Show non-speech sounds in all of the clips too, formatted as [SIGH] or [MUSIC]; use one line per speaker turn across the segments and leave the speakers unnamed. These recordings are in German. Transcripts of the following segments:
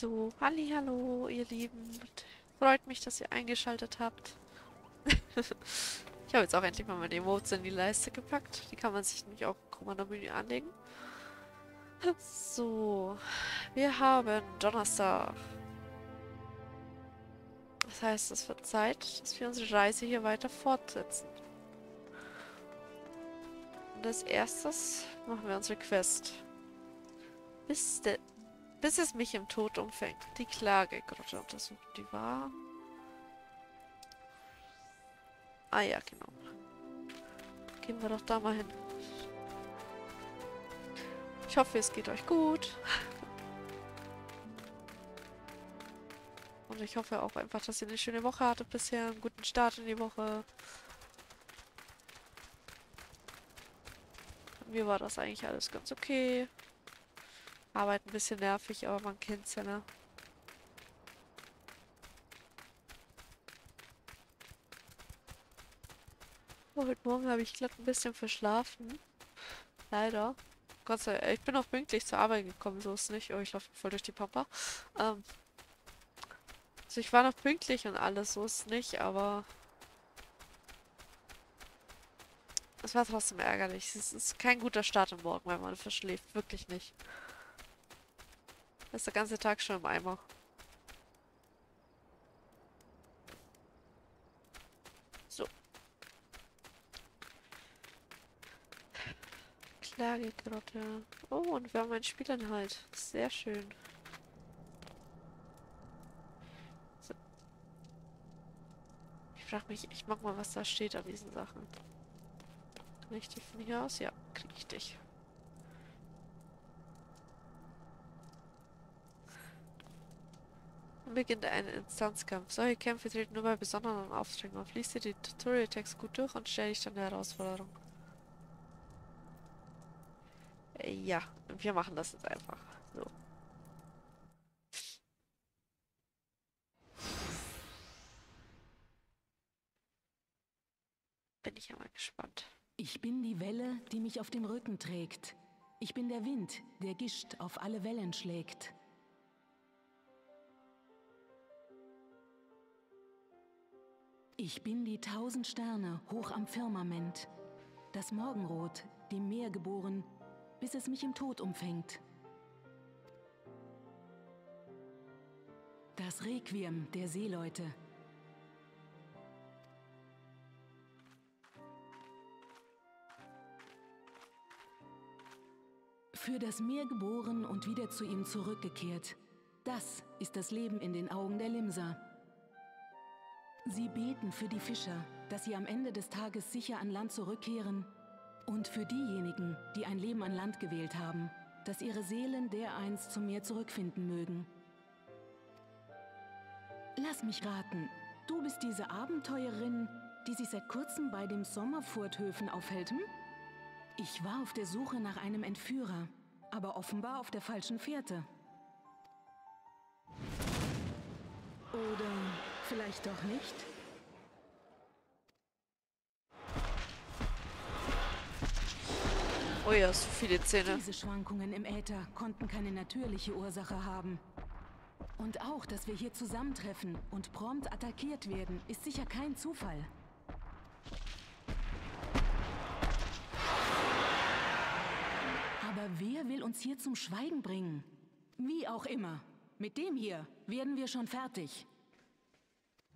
So, hallo, ihr Lieben. Freut mich, dass ihr eingeschaltet habt. [LAUGHS] ich habe jetzt auch endlich mal meine Emotes in die Leiste gepackt. Die kann man sich nämlich auch im Kommandomenü anlegen. [LAUGHS] So, wir haben Donnerstag. Das heißt, es wird Zeit, dass wir unsere Reise hier weiter fortsetzen. Und als erstes machen wir unsere Quest. Bis, de bis es mich im Tod umfängt. Die Klagegrotte untersuchen. Die war... Ah ja, genau. Gehen wir doch da mal hin. Ich hoffe, es geht euch gut. Und ich hoffe auch einfach, dass ihr eine schöne Woche hattet bisher. Einen guten Start in die Woche. Mir war das eigentlich alles ganz okay. Arbeit ein bisschen nervig, aber man kennt's ja, ne? Oh, heute Morgen habe ich glatt ein bisschen verschlafen. Leider. Gott sei Dank. Ich bin auch pünktlich zur Arbeit gekommen, so ist nicht. Oh, ich laufe voll durch die Pampa. Ähm, also ich war noch pünktlich und alles, so ist nicht, aber... Es war trotzdem ärgerlich. Es ist kein guter Start am Morgen, wenn man verschläft. Wirklich nicht. Ist der ganze Tag schon im Eimer. So. Klagegrotte. Oh, und wir haben einen Spielinhalt. Sehr schön. So. Ich frage mich ich mach mal, was da steht an diesen Sachen. Kann ich die von hier aus? Ja, kriege ich dich. Dann beginnt ein Instanzkampf. Solche Kämpfe treten nur bei besonderen Aufträgen auf. Lies dir die Tutorial-Text gut durch und stell dich dann der Herausforderung. Ja, wir machen das jetzt einfach. So. Bin ich ja mal gespannt.
Ich bin die Welle, die mich auf dem Rücken trägt. Ich bin der Wind, der Gischt auf alle Wellen schlägt. Ich bin die tausend Sterne hoch am Firmament. Das Morgenrot, dem Meer geboren, bis es mich im Tod umfängt. Das Requiem der Seeleute. Für das Meer geboren und wieder zu ihm zurückgekehrt. Das ist das Leben in den Augen der Limser. Sie beten für die Fischer, dass sie am Ende des Tages sicher an Land zurückkehren. Und für diejenigen, die ein Leben an Land gewählt haben, dass ihre Seelen dereinst zum Meer zurückfinden mögen. Lass mich raten, du bist diese Abenteuerin, die sich seit kurzem bei dem Sommerfurthöfen aufhält, hm? Ich war auf der Suche nach einem Entführer, aber offenbar auf der falschen Fährte. Oder vielleicht doch nicht?
Oh ja, so viele Zähne.
Diese Schwankungen im Äther konnten keine natürliche Ursache haben. Und auch, dass wir hier zusammentreffen und prompt attackiert werden, ist sicher kein Zufall. Aber wer will uns hier zum Schweigen bringen? Wie auch immer. Mit dem hier werden wir schon fertig.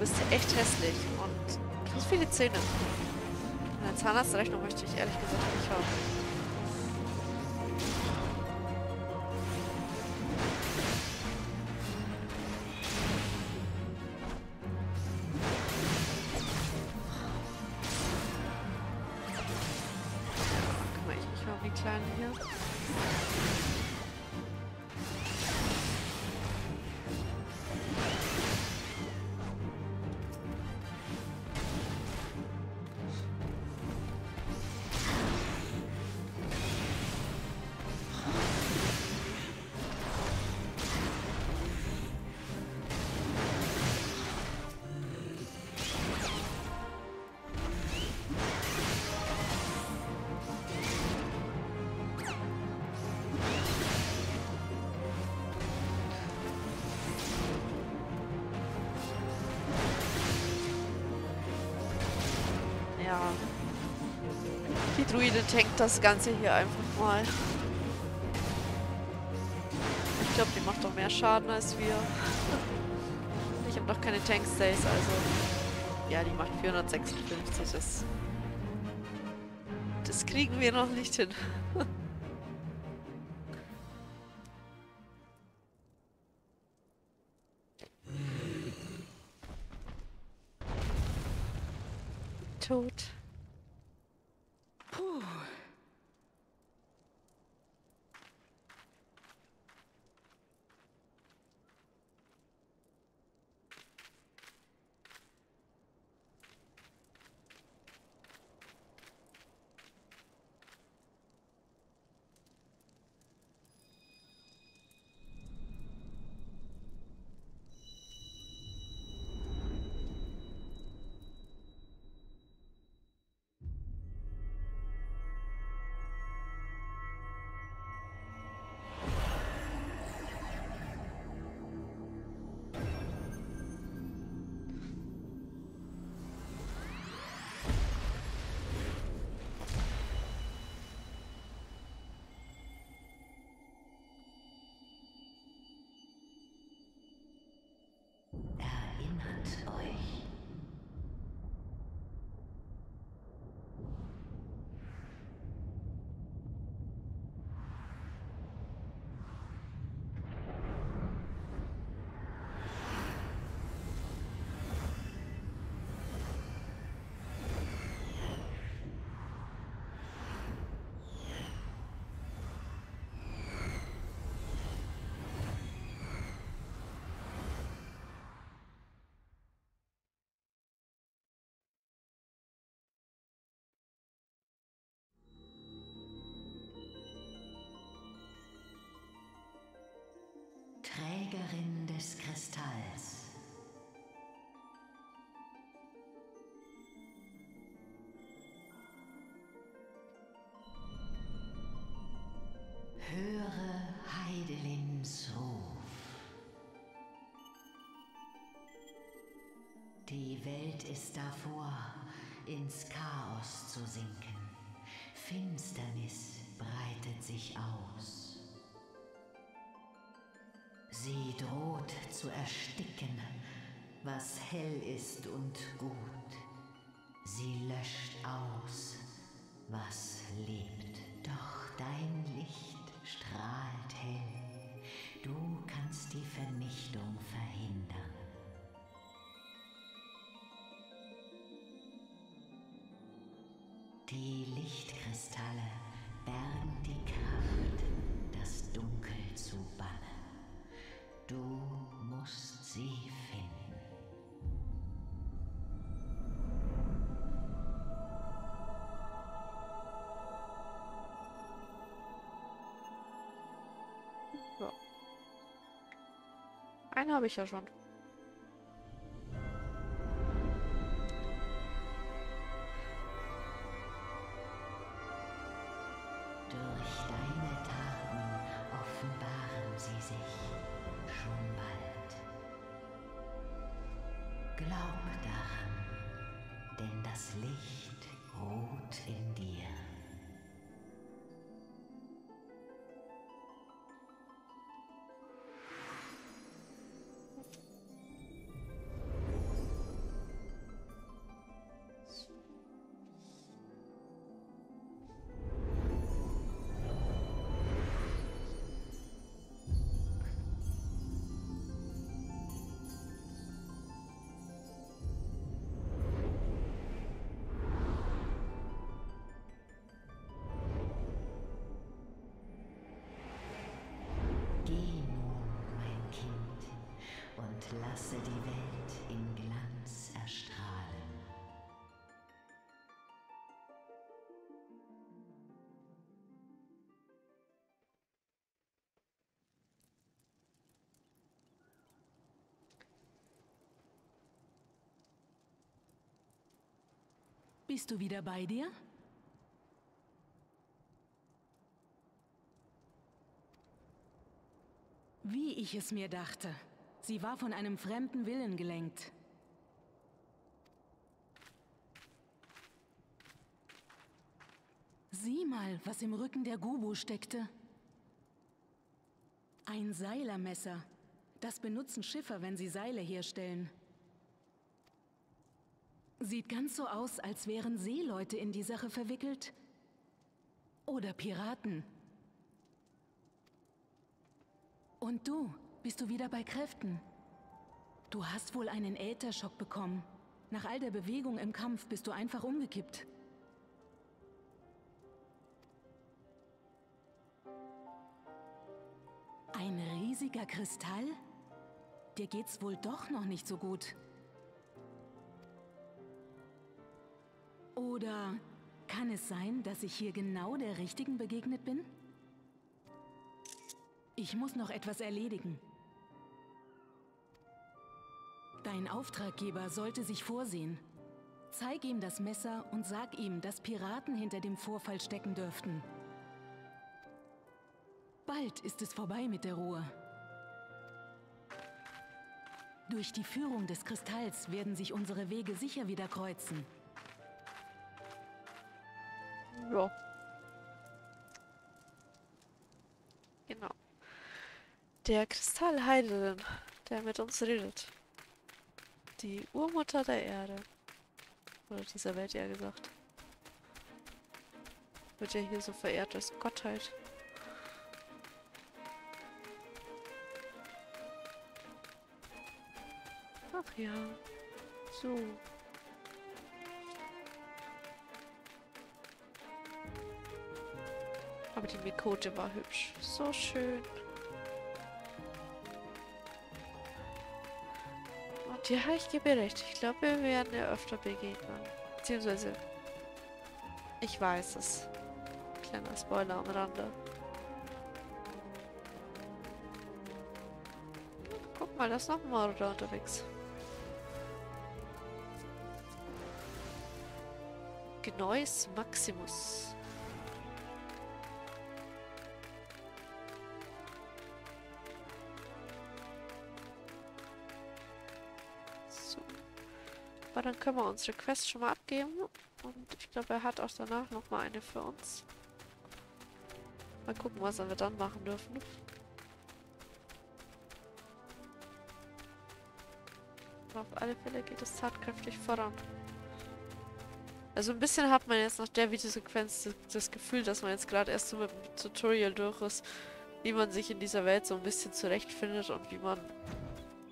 bist echt hässlich und du hast viele Zähne. Eine Zahnarztrechnung möchte ich ehrlich gesagt nicht haben. Ja. Die Druide tankt das Ganze hier einfach mal. Ich glaube, die macht doch mehr Schaden als wir. Ich habe noch keine Tank-Stays, also... Ja, die macht 456. Das, das kriegen wir noch nicht hin. [LAUGHS]
Trägerin des Kristalls. Höre Heidelins Ruf. Die Welt ist davor, ins Chaos zu sinken. Finsternis breitet sich aus. Sie droht zu ersticken, was hell ist und gut. Sie löscht aus, was lebt. Doch dein Licht strahlt hell. Du kannst die Vernichtung verhindern. Die Lichtkristalle bergen die Kraft, das Dunkel zu bannen. Du musst sie finden.
Ja. Einen habe ich ja schon.
Lasse die Welt in Glanz erstrahlen.
Bist du wieder bei dir? Wie ich es mir dachte. Sie war von einem fremden Willen gelenkt. Sieh mal, was im Rücken der Gubu steckte. Ein Seilermesser. Das benutzen Schiffer, wenn sie Seile herstellen. Sieht ganz so aus, als wären Seeleute in die Sache verwickelt. Oder Piraten. Und du, bist du wieder bei Kräften? Du hast wohl einen Ätherschock bekommen. Nach all der Bewegung im Kampf bist du einfach umgekippt. Ein riesiger Kristall? Dir geht's wohl doch noch nicht so gut. Oder kann es sein, dass ich hier genau der Richtigen begegnet bin? Ich muss noch etwas erledigen. Dein Auftraggeber sollte sich vorsehen. Zeig ihm das Messer und sag ihm, dass Piraten hinter dem Vorfall stecken dürften. Bald ist es vorbei mit der Ruhe. Durch die Führung des Kristalls werden sich unsere Wege sicher wieder kreuzen.
Ja. Genau. Der Kristallheilerin, der mit uns redet. Die Urmutter der Erde. Oder dieser Welt, eher gesagt. Wird ja hier so verehrt als Gottheit. Ach ja. So. Aber die Mikote war hübsch. So schön. Ja, ich gebe recht. Ich glaube, wir werden ihr öfter begegnen. Beziehungsweise, ich weiß es. Kleiner Spoiler am Rande. Guck mal, da ist noch ein Mörder unterwegs. Gneus Maximus. Aber dann können wir unsere Quest schon mal abgeben. Und ich glaube, er hat auch danach noch mal eine für uns. Mal gucken, was wir dann machen dürfen. Aber auf alle Fälle geht es tatkräftig voran. Also ein bisschen hat man jetzt nach der Videosequenz das Gefühl, dass man jetzt gerade erst so mit dem Tutorial durch ist, wie man sich in dieser Welt so ein bisschen zurechtfindet und wie man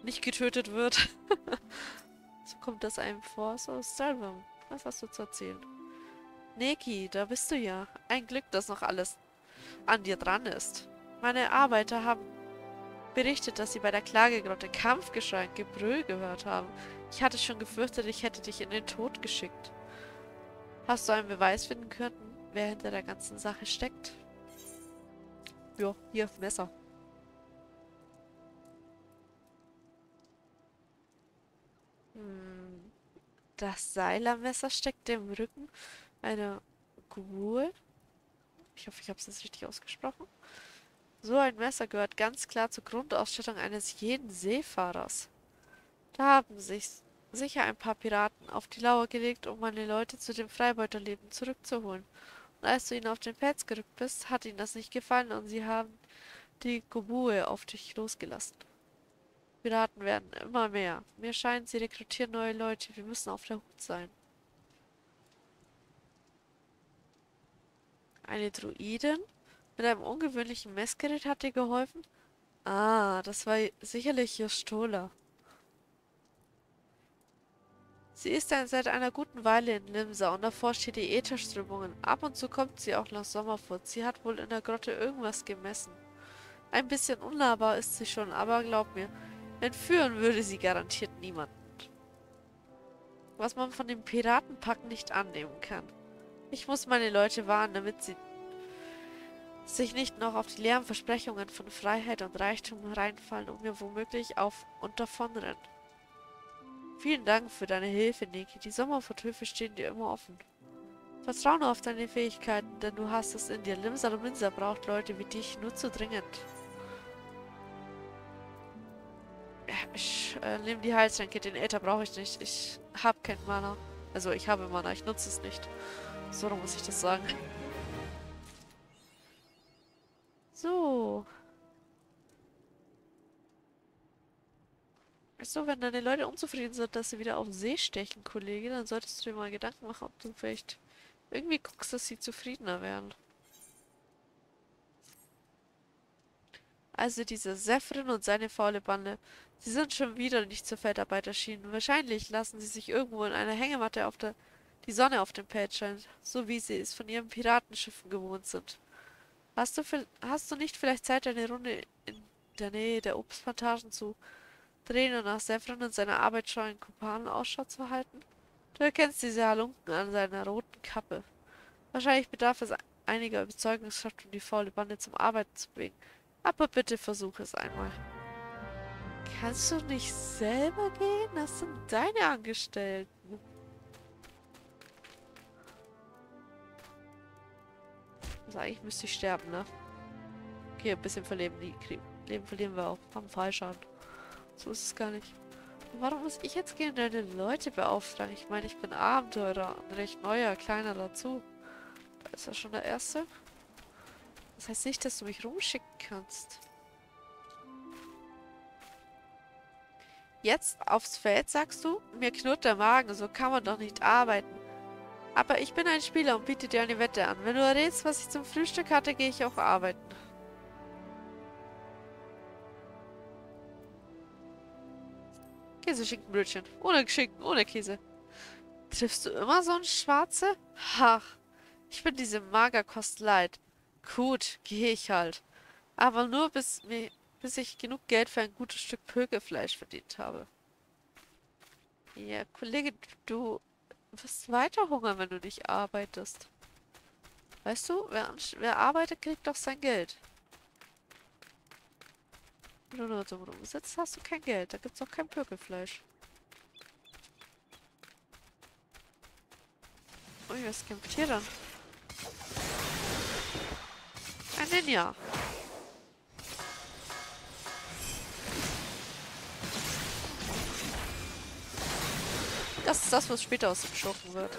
nicht getötet wird. [LAUGHS] kommt das einem vor. So, Stalvam, was hast du zu erzählen? Neki, da bist du ja. Ein Glück, dass noch alles an dir dran ist. Meine Arbeiter haben berichtet, dass sie bei der Klagegrotte Kampfgeschrei und Gebrüll gehört haben. Ich hatte schon gefürchtet, ich hätte dich in den Tod geschickt. Hast du einen Beweis finden können, wer hinter der ganzen Sache steckt? Ja, hier, Messer. Hm, das Seilermesser steckt im Rücken einer Ghoul. Ich hoffe, ich habe es jetzt richtig ausgesprochen. So ein Messer gehört ganz klar zur Grundausstattung eines jeden Seefahrers. Da haben sich sicher ein paar Piraten auf die Lauer gelegt, um meine Leute zu dem Freibeuterleben zurückzuholen. Und als du ihnen auf den Pelz gerückt bist, hat ihnen das nicht gefallen und sie haben die Gobue auf dich losgelassen. Piraten werden immer mehr. Mir scheint, sie rekrutieren neue Leute. Wir müssen auf der Hut sein. Eine Druidin mit einem ungewöhnlichen Messgerät hat dir geholfen? Ah, das war sicherlich Jostola. Sie ist dann seit einer guten Weile in Limsa und erforscht hier die Ätherströmungen. Ab und zu kommt sie auch nach Sommerfurt. Sie hat wohl in der Grotte irgendwas gemessen. Ein bisschen unnahbar ist sie schon, aber glaub mir, Entführen würde sie garantiert niemanden. Was man von dem Piratenpack nicht annehmen kann. Ich muss meine Leute warnen, damit sie sich nicht noch auf die leeren Versprechungen von Freiheit und Reichtum reinfallen und mir womöglich auf und davonrennen. Vielen Dank für deine Hilfe, Niki. Die Sommervertöfe stehen dir immer offen. Vertraue nur auf deine Fähigkeiten, denn du hast es in dir. Limsa Limsa braucht Leute wie dich nur zu dringend. Ich äh, nehme die Heiltränke, den Äther brauche ich nicht. Ich habe kein Mana. Also ich habe Mana, ich nutze es nicht. So muss ich das sagen. So. So, wenn deine Leute unzufrieden sind, dass sie wieder auf See stechen, Kollege, dann solltest du dir mal Gedanken machen, ob du vielleicht irgendwie guckst, dass sie zufriedener werden. Also diese Sephrin und seine faule Bande. Sie sind schon wieder nicht zur Feldarbeit erschienen. Wahrscheinlich lassen sie sich irgendwo in einer Hängematte auf der die Sonne auf dem Feld scheint, so wie sie es von ihren Piratenschiffen gewohnt sind. Hast du, hast du nicht vielleicht Zeit, eine Runde in der Nähe der Obstplantagen zu drehen und nach Sephrin und seiner arbeitsscheuen Kumpanen Ausschau zu halten? Du erkennst diese Halunken an seiner roten Kappe. Wahrscheinlich bedarf es einiger Überzeugungskraft, um die faule Bande zum Arbeiten zu bewegen. Aber bitte versuch es einmal. Kannst du nicht selber gehen? Das sind deine Angestellten. Also eigentlich müsste ich sterben, ne? Okay, ein bisschen verleben. Leben verlieren wir auch. Haben Fallschaden. So ist es gar nicht. Warum muss ich jetzt gehen deine Leute beauftragen? Ich meine, ich bin Abenteurer. Ein recht neuer, kleiner dazu. Da ist ja schon der Erste. Das heißt nicht, dass du mich rumschicken kannst. Jetzt aufs Feld, sagst du? Mir knurrt der Magen, so kann man doch nicht arbeiten. Aber ich bin ein Spieler und biete dir eine Wette an. Wenn du errätst, was ich zum Frühstück hatte, gehe ich auch arbeiten. Käse-Schinkenbrötchen. Ohne Schinken, ohne Käse. Triffst du immer so einen Schwarze? Ach, ich bin diese Magerkost leid. Gut, gehe ich halt. Aber nur bis, mir, bis ich genug Geld für ein gutes Stück Pökelfleisch verdient habe. Ja, Kollege, du wirst weiter hungern, wenn du nicht arbeitest. Weißt du, wer, wer arbeitet, kriegt doch sein Geld. Wenn du nur so rumsitzt, hast du kein Geld. Da gibt's auch kein Pökelfleisch. Ui, was kämpft hier dann? Ein Ninja. Das ist das, was später aus dem Schurken wird.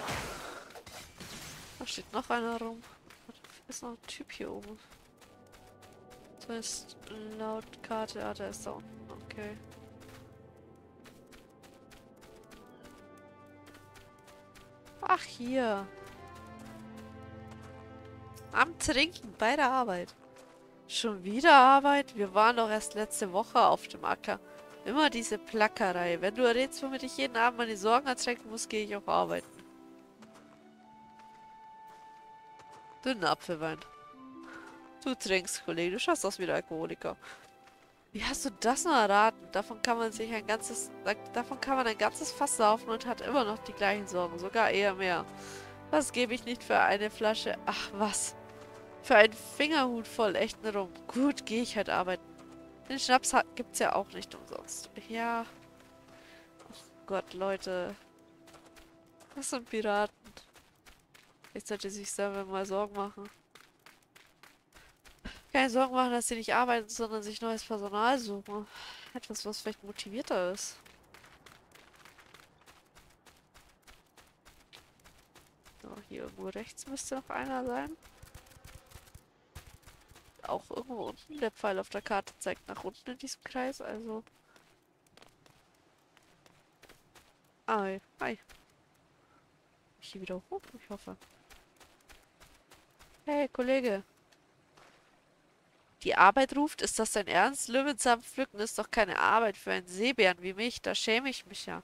Da steht noch einer rum. Ist noch ein Typ hier oben. Zumindest laut Karte. Ah, der ist da unten. Okay. Ach, hier. Am Trinken bei der Arbeit. Schon wieder Arbeit? Wir waren doch erst letzte Woche auf dem Acker. Immer diese Plackerei. Wenn du errätst, womit ich jeden Abend meine Sorgen ertränken muss, gehe ich auch arbeiten. Dünnen Apfelwein. Du trinkst, Kollege. Du schaust aus wie der Alkoholiker. Wie hast du das noch erraten? Davon kann man sich ein ganzes... Davon kann man ein ganzes Fass saufen und hat immer noch die gleichen Sorgen. Sogar eher mehr. Was gebe ich nicht für eine Flasche... Ach, was? Für einen Fingerhut voll echten Rum. Gut, gehe ich halt arbeiten. Den Schnaps gibt es ja auch nicht umsonst. Ja. Oh Gott, Leute. Das sind Piraten. Ich sollte sich selber mal Sorgen machen. Keine Sorgen machen, dass sie nicht arbeiten, sondern sich neues Personal suchen. Etwas, was vielleicht motivierter ist. So, hier irgendwo rechts müsste noch einer sein auch irgendwo unten. Der Pfeil auf der Karte zeigt nach unten in diesem Kreis, also... Hi. Hi. Ich hier wieder hoch? Ich hoffe. Hey, Kollege. Die Arbeit ruft? Ist das dein Ernst? Löwenzahn pflücken ist doch keine Arbeit für einen Seebären wie mich. Da schäme ich mich ja.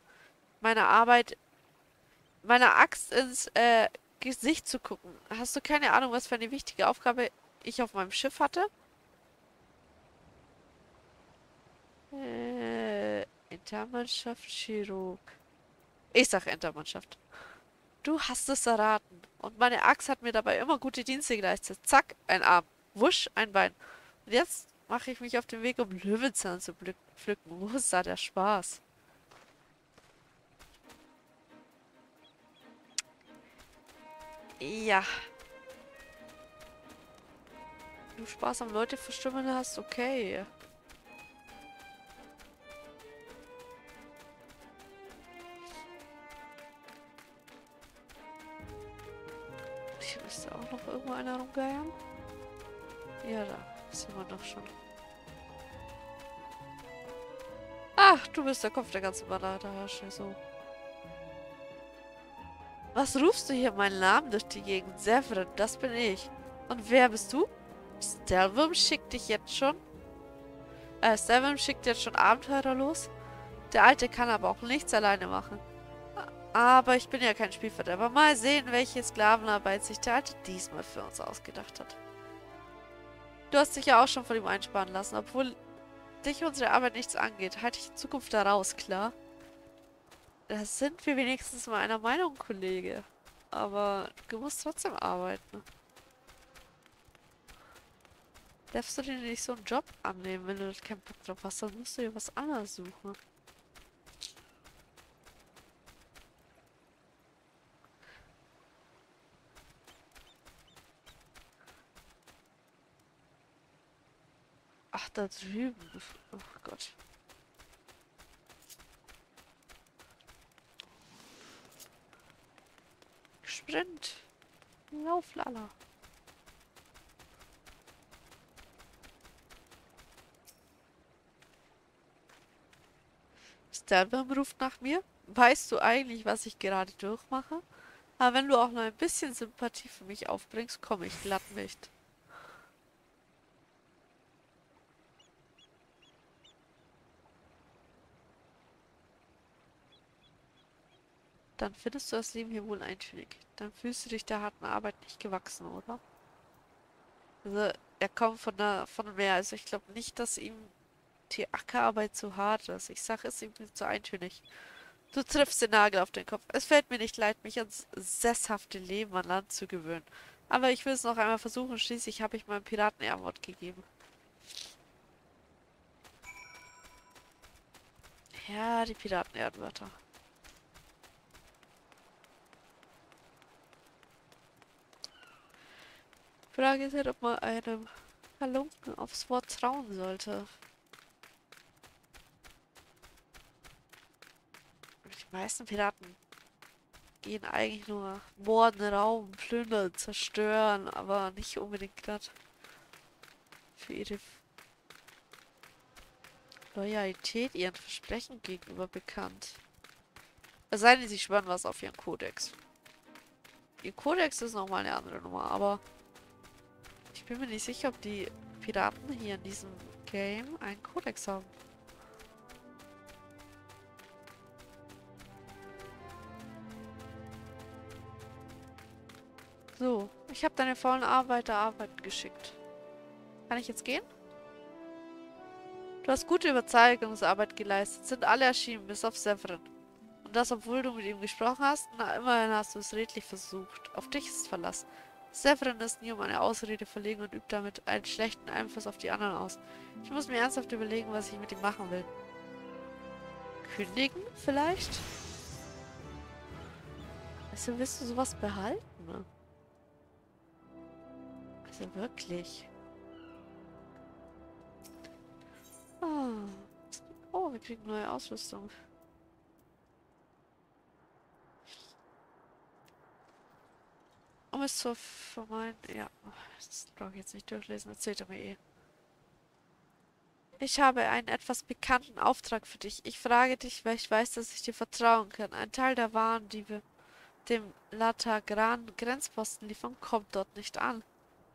Meine Arbeit... Meiner Axt ins äh, Gesicht zu gucken. Hast du keine Ahnung, was für eine wichtige Aufgabe ich auf meinem Schiff hatte. Äh, Intermannschaft Chirurg. Ich sag Intermannschaft. Du hast es erraten. Und meine Axt hat mir dabei immer gute Dienste geleistet. Zack, ein Arm. Wusch, ein Bein. Und jetzt mache ich mich auf den Weg, um Löwenzahn zu pflücken. Wo ist da der Spaß? Ja. Du Spaß am Leute verstimmen hast, okay. Hier müsste auch noch irgendwo einer rumgeiern. Ja, da sind wir doch schon. Ach, du bist der Kopf der ganzen Ballade, so. Was rufst du hier meinen Namen durch die Gegend? Severin, das bin ich. Und wer bist du? Stelvum schickt dich jetzt schon? Äh, Stelvum schickt jetzt schon Abenteurer los? Der Alte kann aber auch nichts alleine machen. Aber ich bin ja kein Spielverderber. Mal sehen, welche Sklavenarbeit sich der Alte diesmal für uns ausgedacht hat. Du hast dich ja auch schon von ihm einsparen lassen. Obwohl dich unsere Arbeit nichts angeht, halte ich in Zukunft da raus, klar? Da sind wir wenigstens mal einer Meinung, Kollege. Aber du musst trotzdem arbeiten. Darfst du dir nicht so einen Job annehmen, wenn du keinen Bock drauf hast? Dann musst du dir was anderes suchen. Ach, da drüben. Oh Gott. Sprint. Lauf, Lala. Stelbam ruft nach mir. Weißt du eigentlich, was ich gerade durchmache? Aber wenn du auch nur ein bisschen Sympathie für mich aufbringst, komme ich glatt nicht. Dann findest du das Leben hier wohl eintönig. Dann fühlst du dich der harten Arbeit nicht gewachsen, oder? Also, er kommt von der, von mehr. Also, ich glaube nicht, dass ihm die Ackerarbeit zu hart ist. Ich sage, es ist ihm zu eintönig. Du triffst den Nagel auf den Kopf. Es fällt mir nicht leid, mich ans sesshafte Leben an Land zu gewöhnen. Aber ich will es noch einmal versuchen. Schließlich habe ich meinem Piraten Ehrwort gegeben. Ja, die Piraten-Ehrenwörter. Frage ist halt, ob man einem Halunken aufs Wort trauen sollte. Die meisten Piraten gehen eigentlich nur morden, rauben, plündern, zerstören, aber nicht unbedingt gerade für ihre Loyalität ihren Versprechen gegenüber bekannt. Es sei denn, sie schwören was auf ihren Kodex. Ihr Kodex ist nochmal eine andere Nummer, aber ich bin mir nicht sicher, ob die Piraten hier in diesem Game einen Kodex haben. So, ich habe deine faulen Arbeiter arbeiten geschickt. Kann ich jetzt gehen? Du hast gute Überzeugungsarbeit geleistet, sind alle erschienen, bis auf Severin. Und das, obwohl du mit ihm gesprochen hast? Na, immerhin hast du es redlich versucht. Auf dich ist Verlass. Severin ist nie um eine Ausrede verlegen und übt damit einen schlechten Einfluss auf die anderen aus. Ich muss mir ernsthaft überlegen, was ich mit ihm machen will. Kündigen, vielleicht? Also willst du sowas behalten? Also wirklich. Ah. Oh, wir kriegen neue Ausrüstung. Um es zu vermeiden... Ja, das brauche ich jetzt nicht durchlesen. Erzählt er mir eh. Ich habe einen etwas bekannten Auftrag für dich. Ich frage dich, weil ich weiß, dass ich dir vertrauen kann. Ein Teil der Waren, die wir dem Latagran Grenzposten liefern, kommt dort nicht an.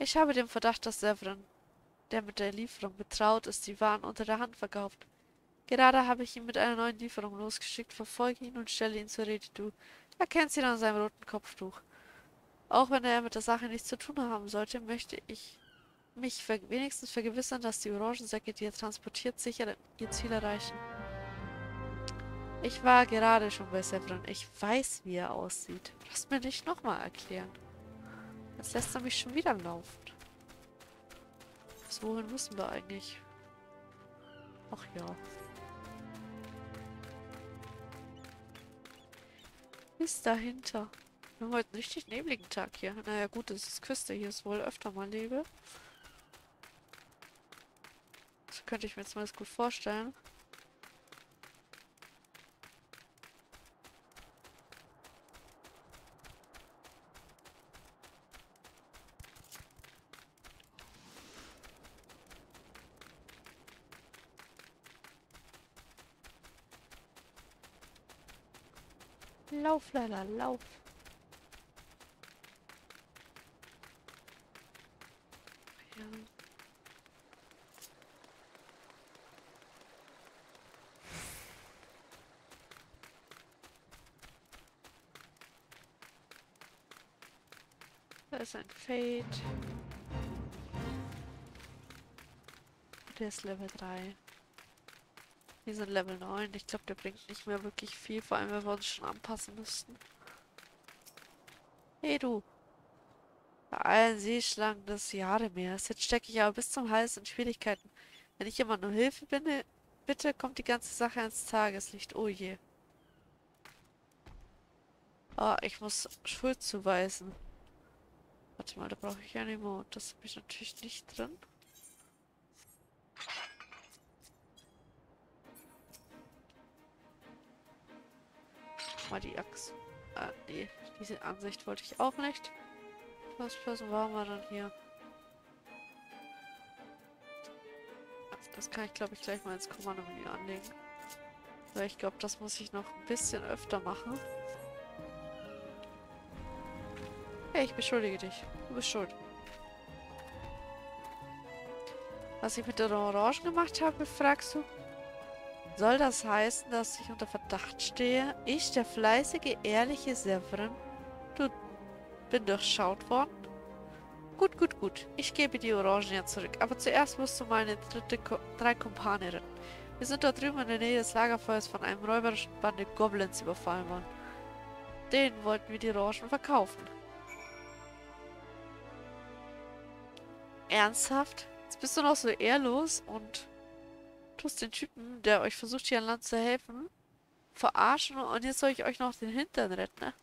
Ich habe den Verdacht, dass Severin, der mit der Lieferung betraut ist, die Waren unter der Hand verkauft. Gerade habe ich ihn mit einer neuen Lieferung losgeschickt. Verfolge ihn und stelle ihn zur Rede. Du erkennst ihn an seinem roten Kopftuch. Auch wenn er mit der Sache nichts zu tun haben sollte, möchte ich mich ver wenigstens vergewissern, dass die Orangensäcke, die er transportiert, sicher ihr Ziel erreichen. Ich war gerade schon bei Severin. Ich weiß, wie er aussieht. Lass mir nicht nochmal erklären. Jetzt lässt er mich schon wieder laufen. Bis wohin müssen wir eigentlich? Ach ja. Bis dahinter. Wir haben heute einen richtig nebligen Tag hier. Naja gut, es ist Küste. Hier ist wohl öfter mal Nebel. Das könnte ich mir zumindest gut vorstellen. Lala, lauf. Ja. Da ist ein Fade. Der ist Level 3. Wir sind Level 9. Ich glaube, der bringt nicht mehr wirklich viel, vor allem wenn wir uns schon anpassen müssten. Hey du. Bei allen Seeschlangen des Jademeers. Jetzt stecke ich aber bis zum Hals in Schwierigkeiten. Wenn ich immer nur Hilfe bin, bitte kommt die ganze Sache ins Tageslicht. Oh je. Ah, ich muss Schuld zuweisen. Warte mal, da brauche ich ja Emote. Das habe ich natürlich nicht drin. Mal die Axt. Ah, nee. Diese Ansicht wollte ich auch nicht. Was Person waren wir dann hier? Das kann ich, glaube ich, gleich mal ins Kommandomenü anlegen. Weil ich glaube, das muss ich noch ein bisschen öfter machen. Hey, ich beschuldige dich. Du bist schuld. Was ich mit der Orange gemacht habe, fragst du? Soll das heißen, dass ich unter Verdacht stehe? Ich, der fleißige, ehrliche Severin? Du bin durchschaut worden? Gut, gut, gut. Ich gebe die Orangen ja zurück. Aber zuerst musst du meine dritte Ko drei Kumpane retten. Wir sind dort drüben in der Nähe des Lagerfeuers von einem räuberischen Bande Goblins überfallen worden. Denen wollten wir die Orangen verkaufen. Ernsthaft? Jetzt bist du noch so ehrlos und tust den Typen, der euch versucht hier an Land zu helfen, verarschen und jetzt soll ich euch noch den Hintern retten, ne?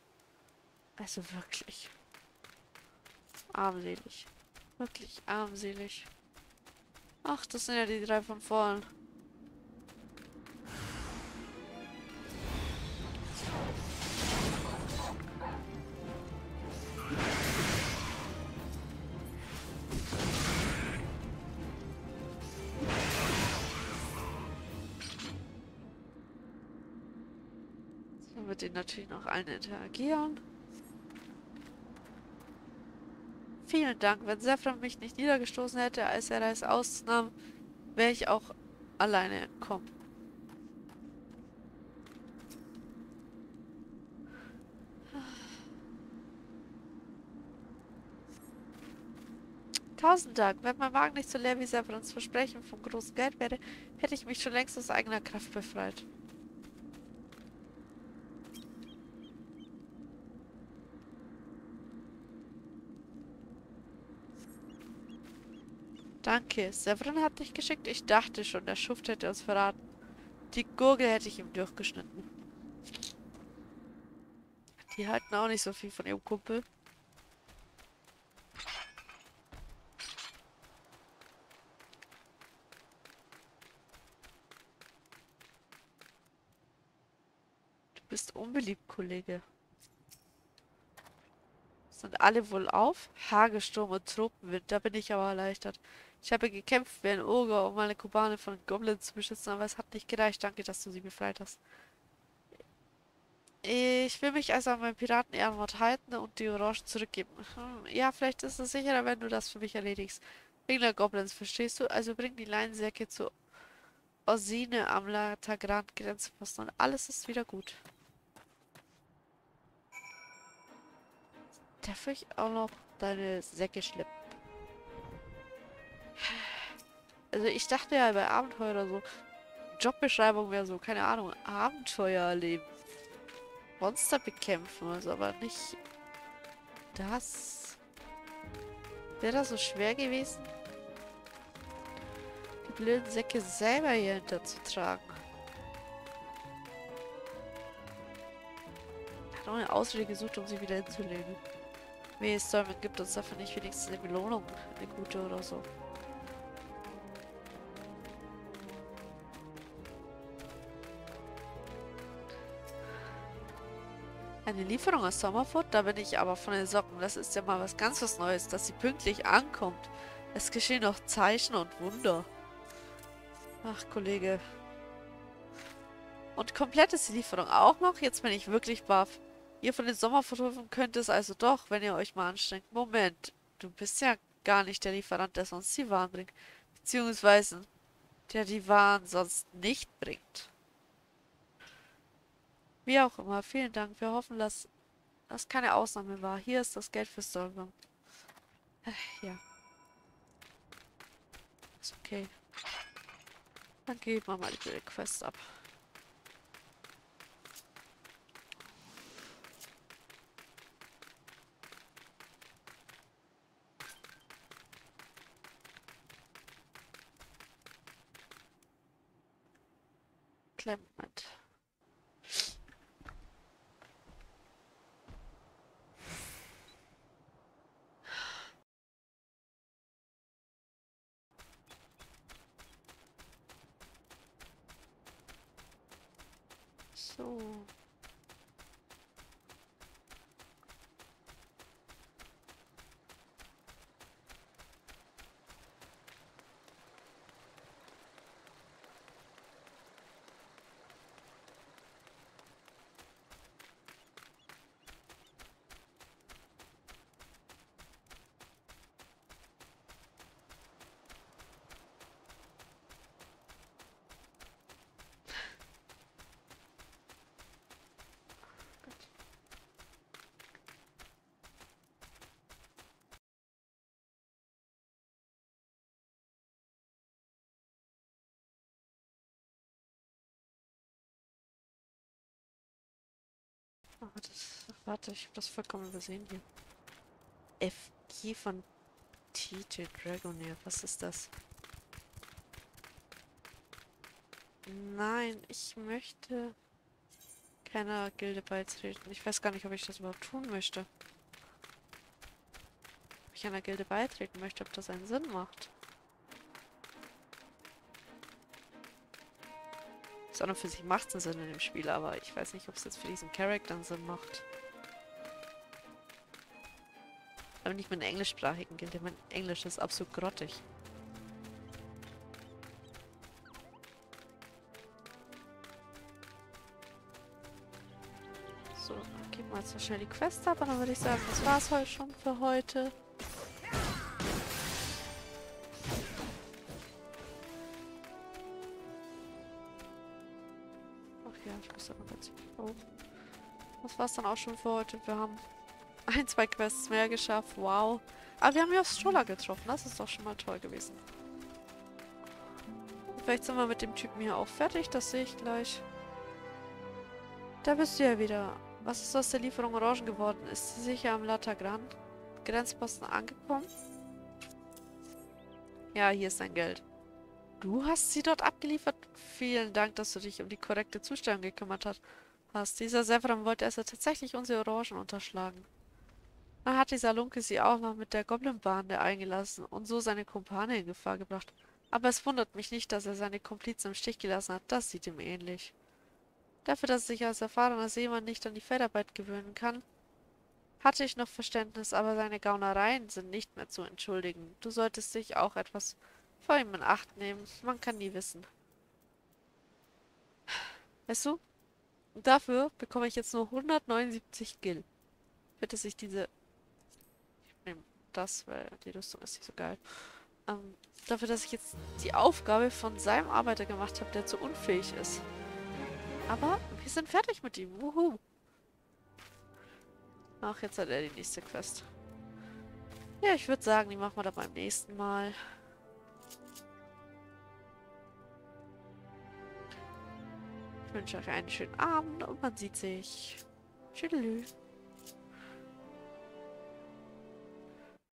Also wirklich. Armselig. Wirklich armselig. Ach, das sind ja die drei von vorn. Mit denen natürlich noch allen interagieren. Vielen Dank. Wenn Sephram mich nicht niedergestoßen hätte, als er das ausnahm, wäre ich auch alleine gekommen. Tausend Dank. Wenn mein Magen nicht so leer wie Sephrams Versprechen vom großen Geld wäre, hätte ich mich schon längst aus eigener Kraft befreit. Danke. Severin hat dich geschickt. Ich dachte schon, der Schuft hätte uns verraten. Die Gurgel hätte ich ihm durchgeschnitten. Die halten auch nicht so viel von ihrem Kumpel. Du bist unbeliebt, Kollege. Sind alle wohl auf? Hagelsturm und Tropenwind, da bin ich aber erleichtert. Ich habe gekämpft wie ein Oger, um meine Kubane von Goblins zu beschützen, aber es hat nicht gereicht. Danke, dass du sie befreit hast. Ich will mich also an meinen Piraten-Ehrenwort halten und die Orange zurückgeben. Hm, ja, vielleicht ist es sicherer, wenn du das für mich erledigst. Wegen der Goblins, verstehst du? Also bring die Leinsäcke zu Orsine am Latagrand Grenzposten und alles ist wieder gut. Darf ich auch noch deine Säcke schleppen? Also ich dachte ja bei Abenteuer oder so, Jobbeschreibung wäre so, keine Ahnung, Abenteuer erleben. Monster bekämpfen, also aber nicht das. Wäre das so schwer gewesen? Die blöden Säcke selber hier hinterzutragen. Hat auch eine Ausrede gesucht, um sie wieder hinzulegen. Wie Storm gibt uns dafür nicht wenigstens eine Belohnung, eine gute oder so. Eine Lieferung aus Sommerfurt? Da bin ich aber von den Socken. Das ist ja mal was ganz was Neues, dass sie pünktlich ankommt. Es geschehen noch Zeichen und Wunder. Ach, Kollege. Und komplett ist die Lieferung auch noch? Jetzt bin ich wirklich baff. Ihr von den Sommerfurt könnt es also doch, wenn ihr euch mal anstrengt. Moment, du bist ja gar nicht der Lieferant, der sonst die Waren bringt. Beziehungsweise, der die Waren sonst nicht bringt. Wie auch immer, vielen Dank. Wir hoffen, dass das keine Ausnahme war. Hier ist das Geld für Stolberg. Äh, ja. Ist okay. Dann geben wir mal die Quest ab. Clement. So. Oh, das, warte, ich habe das vollkommen übersehen hier. FG von TJ Dragonair. Was ist das? Nein, ich möchte keiner Gilde beitreten. Ich weiß gar nicht, ob ich das überhaupt tun möchte. Ob ich einer Gilde beitreten möchte, ob das einen Sinn macht. Sondern für sich macht es einen Sinn in dem Spiel, aber ich weiß nicht, ob es jetzt für diesen Charakter einen Sinn macht. Aber nicht mit einem englischsprachigen Kind. Mein Englisch ist absolut grottig. So, dann geben wir jetzt so schnell die Quest ab und dann würde ich sagen, das war's heute schon für heute. war es dann auch schon für heute. Wir haben ein, zwei Quests mehr geschafft. Wow. Aber wir haben ja Stroller getroffen. Das ist doch schon mal toll gewesen. Vielleicht sind wir mit dem Typen hier auch fertig. Das sehe ich gleich. Da bist du ja wieder. Was ist aus der Lieferung Orangen geworden? Ist sie sicher am Latagran? Grenzposten angekommen? Ja, hier ist dein Geld. Du hast sie dort abgeliefert? Vielen Dank, dass du dich um die korrekte Zustellung gekümmert hast. Dieser Severin wollte also tatsächlich unsere Orangen unterschlagen. Dann hat dieser Lunke sie auch noch mit der Goblin-Bande eingelassen und so seine Kumpane in Gefahr gebracht. Aber es wundert mich nicht, dass er seine Komplizen im Stich gelassen hat. Das sieht ihm ähnlich. Dafür, dass er sich als erfahrener Seemann nicht an die Feldarbeit gewöhnen kann, hatte ich noch Verständnis, aber seine Gaunereien sind nicht mehr zu entschuldigen. Du solltest dich auch etwas vor ihm in Acht nehmen. Man kann nie wissen. Weißt du, dafür bekomme ich jetzt nur 179 Gil. Bitte sich diese das, weil die Rüstung ist nicht so geil. Ähm, dafür, dass ich jetzt die Aufgabe von seinem Arbeiter gemacht habe, der zu unfähig ist. Aber wir sind fertig mit ihm. Wuhu. Ach, jetzt hat er die nächste Quest. Ja, ich würde sagen, die machen wir dann beim nächsten Mal. Ich wünsche euch einen schönen Abend und man sieht sich. Tschüss.